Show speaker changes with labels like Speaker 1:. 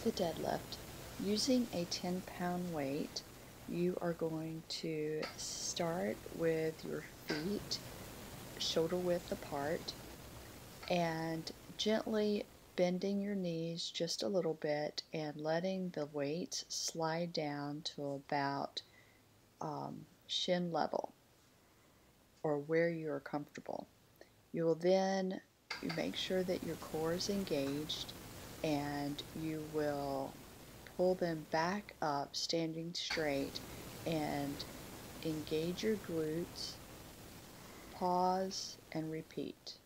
Speaker 1: the deadlift, using a 10 pound weight, you are going to start with your feet shoulder width apart and gently bending your knees just a little bit and letting the weights slide down to about um, shin level or where you are comfortable. You will then make sure that your core is engaged and you will pull them back up standing straight and engage your glutes, pause and repeat.